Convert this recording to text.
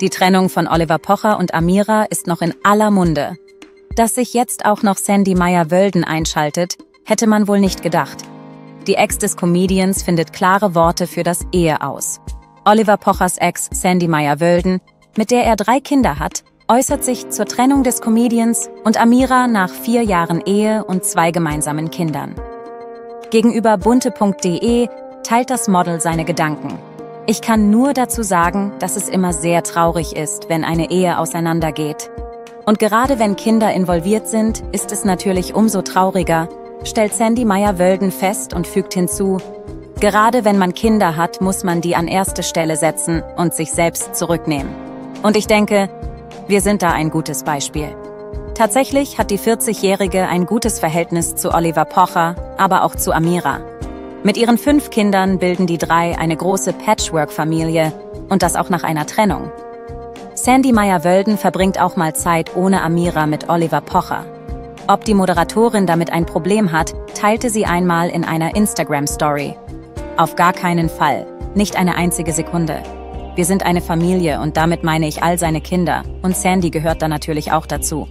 Die Trennung von Oliver Pocher und Amira ist noch in aller Munde. Dass sich jetzt auch noch Sandy Meyer-Wölden einschaltet, hätte man wohl nicht gedacht. Die Ex des Comedians findet klare Worte für das Ehe aus. Oliver Pochers Ex Sandy Meyer-Wölden, mit der er drei Kinder hat, äußert sich zur Trennung des Comedians und Amira nach vier Jahren Ehe und zwei gemeinsamen Kindern. Gegenüber bunte.de teilt das Model seine Gedanken. Ich kann nur dazu sagen, dass es immer sehr traurig ist, wenn eine Ehe auseinandergeht. Und gerade wenn Kinder involviert sind, ist es natürlich umso trauriger, stellt Sandy Meyer-Wölden fest und fügt hinzu, gerade wenn man Kinder hat, muss man die an erste Stelle setzen und sich selbst zurücknehmen. Und ich denke, wir sind da ein gutes Beispiel. Tatsächlich hat die 40-Jährige ein gutes Verhältnis zu Oliver Pocher, aber auch zu Amira. Mit ihren fünf Kindern bilden die drei eine große Patchwork-Familie und das auch nach einer Trennung. Sandy Meyer-Wölden verbringt auch mal Zeit ohne Amira mit Oliver Pocher. Ob die Moderatorin damit ein Problem hat, teilte sie einmal in einer Instagram-Story. Auf gar keinen Fall, nicht eine einzige Sekunde. Wir sind eine Familie und damit meine ich all seine Kinder und Sandy gehört da natürlich auch dazu.